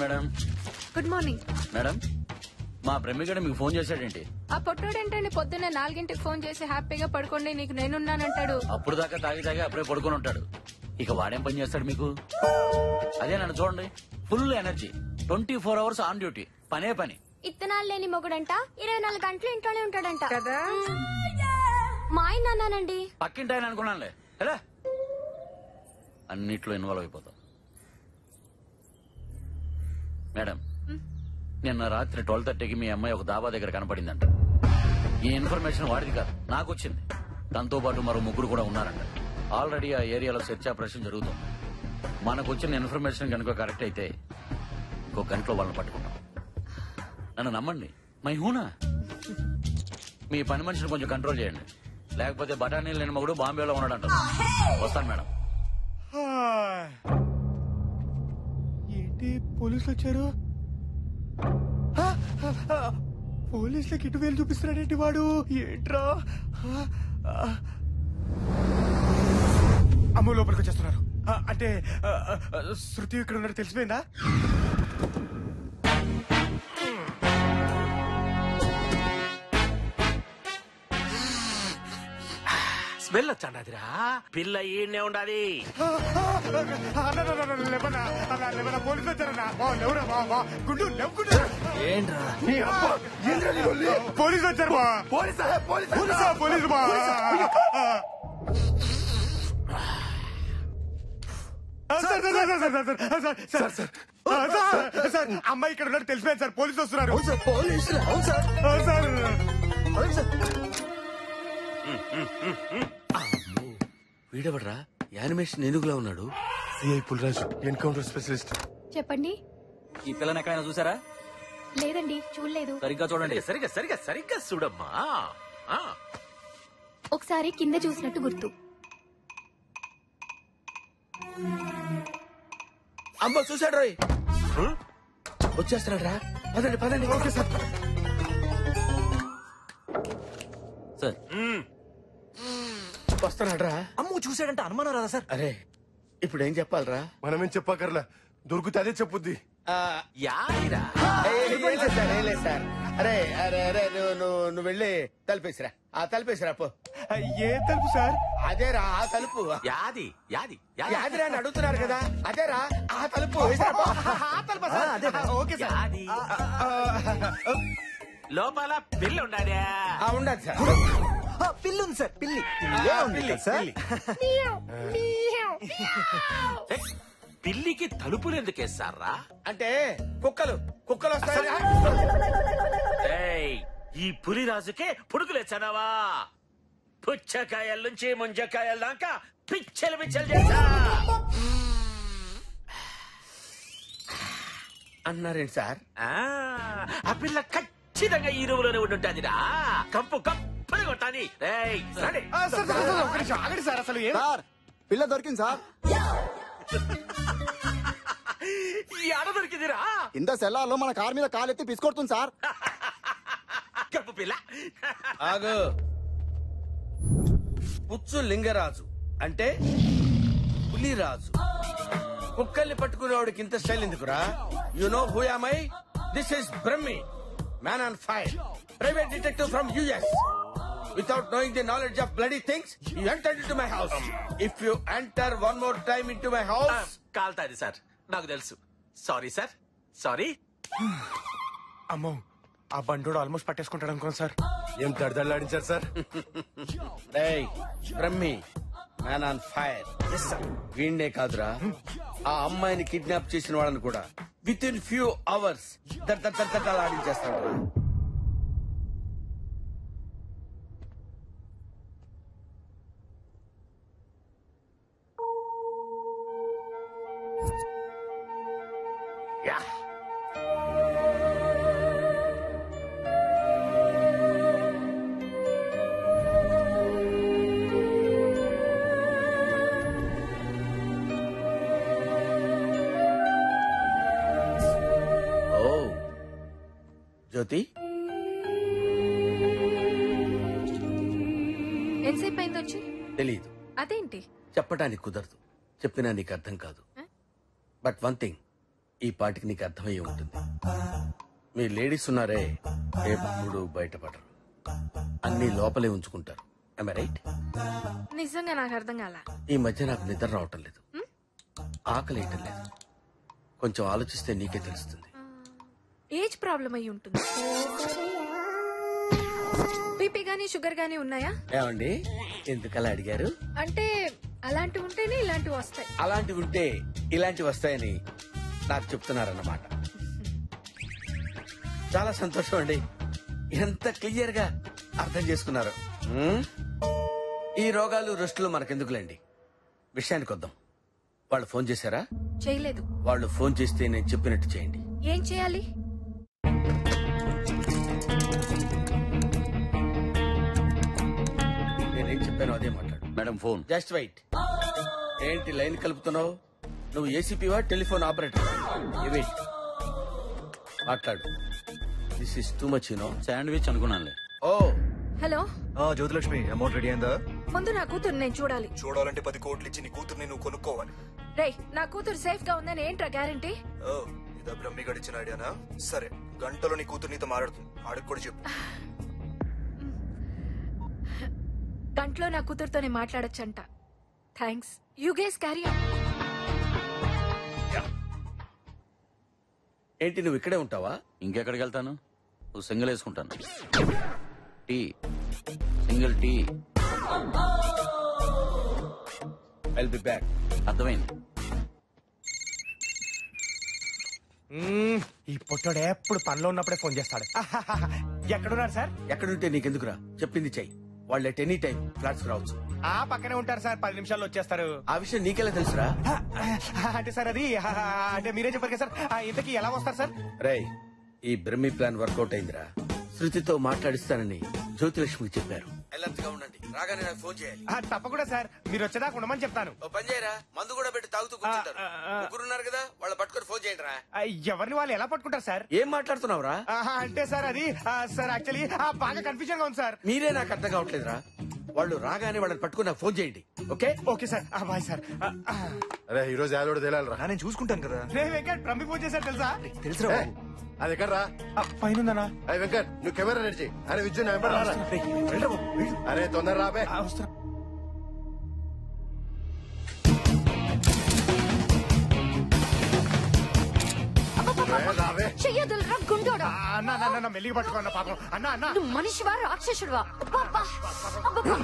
Morning madam. Good morning. Madam మా ప్రేమికుడు మీకు ఫోన్ చేశాడేంటి? ఆ పొట్టోడు ఏంటండి పొద్దున్నే నాలుగింటికి ఫోన్ చేసి హ్యాపీగా పడుకోండి నీకు నేనున్నానంటాడు. అప్పుడు దాకా తాగి తాగి అప్పుడే పడుకొని ఉంటాడు. ఇక వాడేం పని చేస్తాడు మీకు? అదే నన్ను చూడండి. Full energy. Twenty four hours on duty. పనే పని. ఇత్తనాలు లేని మొగుడంట? ఇరవై నాలుగు గంటలు ఇంట్లోనే ఉంటాడంట. కదా? మా ఆయన అన్నానండి. పక్కింటి ఆయన అనుకున్నానులే. ఎలా? అన్నిట్లో ఇన్వాల్వ్ అయిపోతాం. మేడం నిన్న రాత్రి ట్వెల్వ్ థర్టీకి మీ అమ్మాయి ఒక దాబా దగ్గర కనపడిందంట. ఈ ఇన్ఫర్మేషన్ వాడిది కాదు నాకు వచ్చింది. దాంతో పాటు మరో ముగ్గురు కూడా ఉన్నారంట. ఆల్రెడీ ఆ ఏరియాలో సెర్చ్ ఆపరేషన్ జరుగుతుంది. మనకు వచ్చిన ఇన్ఫర్మేషన్ కనుక కరెక్ట్ అయితే ఇంకో గంటలో వాళ్ళని పట్టుకుంటాం. నన్ను నమ్మండి. మై హూనా? మీ పని మనిషిని కొంచెం కంట్రోల్ చేయండి. లేకపోతే బఠానీలు లేని మగుడు బాంబేలో ఉన్నాడంట. వస్తాను మేడం. ఏంటి? పోలీసులు వచ్చారు? పోలీసులకి ఇటు వేలు చూపిస్తున్నాడేంటి వాడు? ఏంట్రా? అమ్మ లోపలికి వచ్చేస్తున్నారు. అంటే శృతి ఇక్కడ ఉన్నట్టు తెలిసిపోయిందా? వెళ్ళొచ్చండి అదిరా పిల్ల ఈడనే ఉండాలి ఏంట్రా? పోలీసు? వచ్చారు బా పోలీసా? పోలీసు? అమ్మాయి ఇక్కడ ఉన్నట్టు తెలిసిపోయింది సార్ పోలీసు వస్తున్నారు పోలీసులు సార్. వీడెవడ్రా? యానిమేషన్ ఎందుకులా ఉన్నాడు? CI Pulraju encounter specialist. చెప్పండి. ఈ పిల్లని ఎక్కడైనా చూసారా? లేదండి చూడలేదు. సరిగ్గా చూడండి. సరిగ్గా సరిగ్గా సరిగ్గా చూడమ్మా. ఆ. ఒకసారి కింద చూసినట్టు గుర్తు. అమ్మ చూసాడు రోయ్. వచ్చేస్తున్నాడు రా పదండి పదండి. Okay sir. సార్. వస్తున్నాడు రా అమ్ము చూసాడంటే అనుమానం రాదా సార్? అరే ఇప్పుడు ఏం చెప్పాలరా? మనమేం చెప్పకర్లా? దొరికితే అదే చెప్పుద్ది. యాదిరా సార్ అరే అరే అరే నువ్వు నువ్వు నువ్వు వెళ్ళి తలుపేసిరా. ఆ తలుపేసిరా పో. ఏ తలుపు సార్? అదేరా ఆ తలుపు. యాది యాది యాదిరా అని అడుగుతున్నారు కదా. అదేరా ఆ తలుపు. వేసిరా పో. ఆ తలుపా సార్? Okay sir. యాది. లోపల పిల్ల ఉండాలి ఆ, ఉండదు సార్. పిల్లి ఉంది సార్ పిల్లి. ఉంది కదా సార్? పిల్లి. పిల్లికి తలుపులు ఎందుకు వేస్తారా? అంటే కుక్కలు కుక్కలు వస్తాయి. ఏయ్, ఈ పులిరాజుకే పుడుకులేచ్చనవా పుచ్చకాయల నుంచి ముంజకాయల దాకా పిచ్చలు పిచ్చలు చేశా అన్నారేంటి సార్? ఆ, ఆ పిల్ల ఖచ్చితంగా ఈ రూములోనే ఉండుంటాదిరా. కంపు కప్పని కొట్టాలి ఏయ్, రండి. ఆ, సార్ సార్ సార్, ఒక్క నిమిషం. ఆగండి సార్ అసలు ఏం సార్ పిల్ల దొరికింది సార్. ఈ ఆడ దొరికిందిరా. కింద సెల్లార్లో మన కార్ మీద కాలెత్తి పిసుకొడుతుంది సార్. కప్పు పిల్ల. ఆగు. పుచ్చు లింగరాజు అంటే పులిరాజు. కుక్కల్ని పట్టుకునేవాడికి ఇంత స్టైల్ ఎందుకురా? You know who I this is Brahmi man on fire private detective from US without knowing the knowledge of bloody things, you entered into my house. Um, If you enter one more time into my house, కాల్తాది sir నాకు తెలుసు sorry sir sorry అమ్మో ఆ బండోడు almost పట్టేసుకుంటాడు అనుకోండి sir ఏం దడదళ్ళాడించారు sir hey, Brahmi, man on fire. వీణ్ణే కాదురా ఆ అమ్మాయిని కిడ్నాప్ చేసిన వాళ్ళని కూడా విత్ ఇన్ ఫ్యూ అవర్స్ దర్ దర్ దర్ దర్ తెలీదు. అదేంటి? చెప్పడానికి కుదరదు. చెప్పినా నీకు అర్థం కాదు. బట్ వన్ థింగ్ ఈ పాటికి నీకు అర్థమయ్యే ఉంటుంది. మీ లేడీస్ ఉన్నారే ఎప్పుడు బయటపడరు. అన్ని లోపలే ఉంచుకుంటారు. రైట్ నిజంగా నాకు అర్థం కాల? ఈ మధ్య నాకు నిద్ర రావటం లేదు. ఆకలి వేయటం లేదు. కొంచెం ఆలోచిస్తే నీకే తెలుస్తుంది. ఏజ్ ప్రాబ్లం అయి ఉంటుంది. బీపీ గానీ షుగర్ గానీ ఉన్నాయా? ఏమండి? ఎందుకలా అడిగారు? అంటే అలాంటివి ఉంటేనే ఇలాంటివి వస్తాయి. అలాంటివి ఉంటే ఇలాంటివి వస్తాయని నాకు చెప్తున్నారన్నమాట. చాలా సంతోషం అండి. ఎంత క్లియర్గా అర్థం చేసుకున్నారు? ఈ రోగాలు రెస్టులు మనకెందుకులేండి? విషయానికి వద్దాం. వాళ్ళు ఫోన్ చేశారా? చేయలేదు. వాళ్ళు ఫోన్ చేస్తే నేను చెప్పినట్టు చేయండి. ఏం చేయాలి? నేనేం చెప్పానో అదే మాట్లాడు. Madam phone. జస్ట్ వెయిట్ ఏంటి లైన్ కలుపుతున్నావు? నువ్వు ఏసీపీవా టెలిఫోన్ ఆపరేటర్? వెయిట్ మాట్లాడు. This is too much you know sandwich అనుకున్నానులే. Oh. Hello. ఆ జ్యోతిలక్ష్మి అమౌంట్ రెడీ అయిందా? ముందు నా కూతురు నేను చూడాలి. చూడాలంటే పది కోట్లు ఇచ్చి నీ కూతుర్ని నువ్వు కొనుక్కోవాలి. రేయ్ నా కూతురు సేఫ్గా ఉందని ఏంట్రా గ్యారంటీ ఓ ఇదా బ్రహ్మి గడిచిన ఐడియానా సరే గంటలో నీ కూతురు నీతో మాట్లాడుతుంది. ఆడికి కూడా చెప్పు. గంటలో నా కూతురుతోనే మాట్లాడొచ్చంట. థ్యాంక్స్ యూ గేస్ క్యారీ ఏంటి నువ్వు ఇక్కడే ఉంటావా? ఇంకెక్కడికి వెళ్తాను? నువ్వు సింగిల్ వేసుకుంటాను. Tea. Single tea. I'll be back అర్థమైంది. మ్మ్, ఈ పొట్టోడు ఎప్పుడు పనిలో ఉన్నప్పుడే ఫోన్ చేస్తాడు. ఎక్కడున్నారు సార్? ఎక్కడుంటే నీకెందుకురా? చెప్పింది చెయ్యి. వాళ్ళు ఎట్ ఎనీ టైం ఫ్లాట్స్ రావచ్చు. ఆ పక్కనే ఉంటారు సార్. పది నిమిషాల్లో వచ్చేస్తారు. ఆ విషయం నీకెలా తెలుసురా? అంటే సార్ అది అంటే మీరే చెప్పారు కదా సార్. ఇంతకీ ఎలా వస్తారు సార్? రేయ్ ఈ బ్రహ్మి ప్లాన్ వర్కౌట్ అయిందిరా. శృతితో మాట్లాడిస్తానని జ్యోతిలక్ష్మికి చెప్పారు. అలర్ట్గా ఉండండి. రాగానే నాకు ఫోన్ చేయాలి. ఆ, తప్పకుండా సార్. మీరు వచ్చేదాకా ఉండమని చెప్తాను. ఓ పని చేయరా? మందు కూడా పెట్టి తాగుతూ కూర్చుంటారు. ఆ, ఆ, ఆ. ముగ్గురున్నారు కదా వాళ్ళు పట్టుకొని ఫోన్ చేయండి రా ఆ, ఎవరిని వాళ్ళు ఎలా పట్టుకుంటారు సార్? ఏం మాట్లాడుతున్నావురా? ఆహా, అంటే సార్ అది ఆ, సార్ యాక్చువల్లీ బాగా కన్ఫ్యూజన్గా ఉంది సార్. మీరే నాకు అర్థం కావట్లేదురా. వాళ్ళు రాగానే వాళ్ళని పట్టుకుని నాకు ఫోన్ చేయండి. ఓకే? Okay sir. ఆ, బాయ్ సార్. ఆ, ఆ. అరే ఈ రోజు యాదోడు తేలాలరా. నా నేను చూసుకుంటాను కదా. రే వెంకట్ ప్రమి ఫోన్ చేశారు తెలుసా? తెలుసురా అది ఎక్కడ రా ఆ, పైన అరే వెంకట్ నువ్వు కెమెరా రెడీ చేయి. అరే విద్యు నా వెంబడి రారా. అరే తొందర రాబే చెయ్యదులరా గుండోడా? ఆ, అన్న పాపం. అన్న అన్న. నువ్వు మనిషివా రాక్షసుడివా? అబ్బబ్బా! అబ్బబ్బా!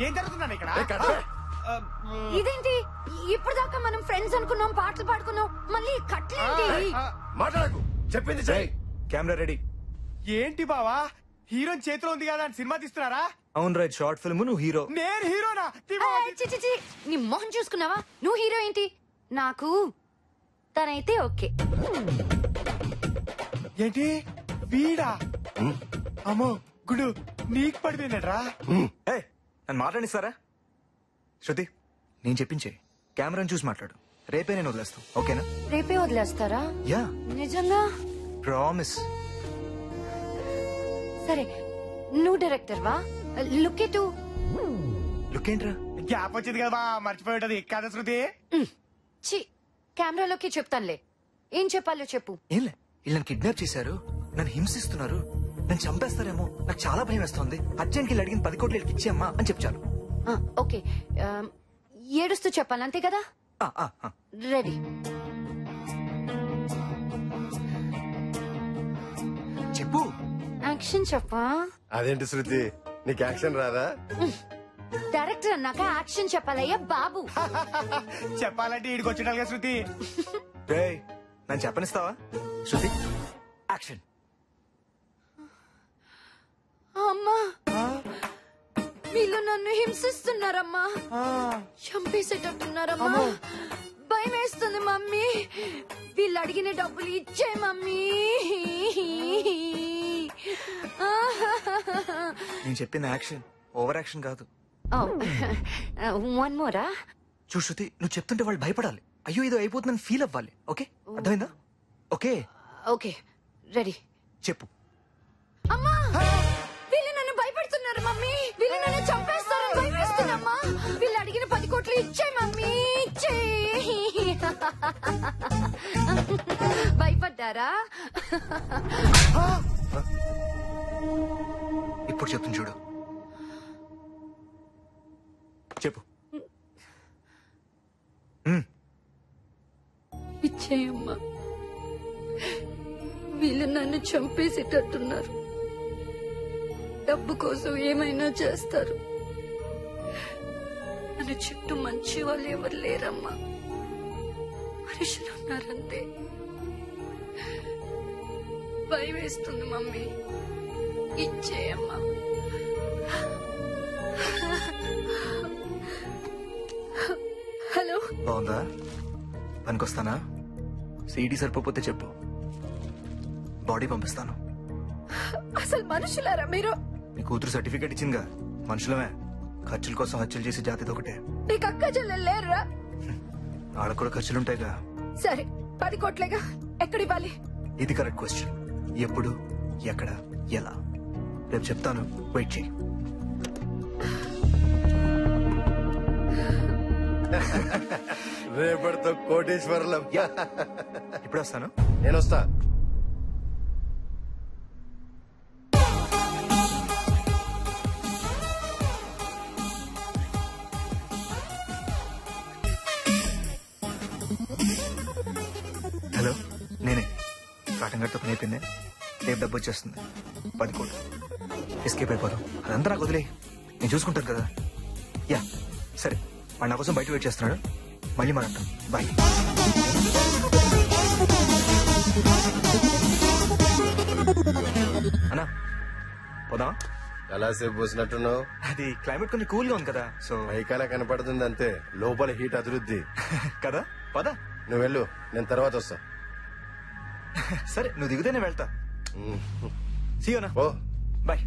ఏం జరుగుతుందన్న ఇక్కడ? ఇదేంటి? ఇప్పుడు దాకా మనం ఫ్రెండ్స్ అనుకున్నాం పాటలు పాడుకున్నాం మళ్ళీ కట్లేంటి? ఆ, మాట్లాడకు. చెప్పింది చెయ్యి. Camera ready. ఏంటి బావా? హీరోయిన్ చేతిలో ఉంది కదా అని సినిమా తీస్తున్నారా? అవును రైట్ షార్ట్ ఫిల్మ్ నువ్వు హీరో. నేను హీరోనా. చి, చి, చి. నీ మొహం చూసుకున్నావా? నువ్వు హీరో ఏంటి? నాకు తనైతే ఓకే. ఏంటి? వీడా? అమ్మో గుడు నీకు పడిపోయినట్రా ఏ నన్ను మాట్లాడిస్తారా? శృతి నేను చెప్పించే కెమెరాని చూసి మాట్లాడు. రేపే నేను వదిలేస్తాను ఓకేనా? రేపే వదిలేస్తారా? యా. నిజంగా? ప్రామిస్ సరే నువ్వు డైరెక్టర్ వా? లుక్ ఎటు లుక్ ఏంట్రా? గ్యాప్ వచ్చింది కదా బా మర్చిపోయి ఉంటది. కదా శృతి? చి కెమెరాలోకి చెప్తానులే. ఏం చెప్పాలో చెప్పు. ఏంలే వీళ్ళు నన్ను కిడ్నాప్ చేశారు నన్ను హింసిస్తున్నారు నన్ను చంపేస్తారేమో నాకు చాలా భయం వేస్తుంది. అర్జెంట్కి వెళ్ళి అడిగిన పది కోట్లు వీళ్ళకి ఇచ్చేయమ్మా అని చెప్పారు ఆ, ఓకే ఏడుస్తూ చెప్పాలి అంతే కదా? రెడీ. చెప్పు. యాక్షన్ చెప్పా? అదేంటి శృతి? నీకు యాక్షన్ రాదా? డైరెక్టర్ అన్నాక యాక్షన్ చెప్పాలయ్యా బాబు. చెప్పాలంటే ఈడికి వచ్చిండాలి శృతి. రే నన్ను చెప్పనిస్తావా? శృతి యాక్షన్. నన్ను హింసిస్తున్నారమ్మా. చంపేసేటట్టున్నారమ్మా. భయం వేస్తుంది మమ్మీ. వీళ్ళు అడిగిన డబ్బులు ఇచ్చే మమ్మీ. నేను చెప్పిన యాక్షన్. ఓవర్ యాక్షన్ కాదు. వన్ మోరా? చూ శృతి నువ్వు చెప్తుంటే వాళ్ళు భయపడాలి. అయ్యో ఇది అయిపోతుందని ఫీల్ అవ్వాలి. ఓకే? అర్థమైందా? ఓకే? ఓకే. రెడీ. చెప్పు. అమ్మా! కోట్లు ఇచ్చే మమ్మీ ఇచ్చే భయపడ్డారా? ఇప్పుడు చెప్తుంది చూడు. చెప్పు. ఇచ్చేయమ్మా వీళ్ళు నన్ను చంపేసేటట్టున్నారు. డబ్బు కోసం ఏమైనా చేస్తారు. నన్ను చుట్టూ మంచి వాళ్ళు ఎవరు లేరమ్మా? మనుషులు ఉన్నారంతే. భయం వేస్తుంది మమ్మీ. ఇచ్చేయమ్మా. హలో? బాగుందా? పనికొస్తానా? సీడీ సరిపోతే చెప్పు. బాడీ పంపిస్తాను. అసలు మనుషులారా మీరు? నీ కూతురు సర్టిఫికేట్ ఇచ్చిందిగా. మనుషులమే. ఖర్చుల కోసం హత్యలు చేసే జాతిది ఒకటే. నీకు అక్క చెల్లెలు లేరురా? వాళ్ళకు కూడా ఖర్చులుంటాయిగా. సరే పది కోట్లేగా. ఎక్కడివ్వాలి ఇది కరెక్ట్ క్వశ్చన్. ఎప్పుడు ఎక్కడ ఎలా? రేపు చెప్తాను. వెయిట్ చేయి రేపటితో కోటేశ్వరులం. ఇప్పుడు వస్తాను. నేను వస్తా. గట్టు పని అయిపోయింది రేపు డబ్బు వచ్చేస్తుంది. పది కోట్లు. ఎస్కేప్ అయిపోదాం. అదంతా నాకు వదిలే నేను చూసుకుంటాను కదా. యా సరే. వాడు నా కోసం బయట వెయిట్ చేస్తున్నాడు. మళ్ళీ మాట్లాడతాం. బాయ్. అన్నా పోదాం ఎలా సేపు పోసినట్టున్నావు. అది క్లైమేట్ కొంచెం కూల్గా ఉంది కదా సో. పైకాల కనపడుతుంది అంతే లోపల హీట్ అభివృద్ధి కదా? పదా. నువ్వు వెళ్ళు. నేను తర్వాత వస్తా. సరే నువ్వు దిగితే నేను వెళ్తా సీయోనా ఓ బాయ్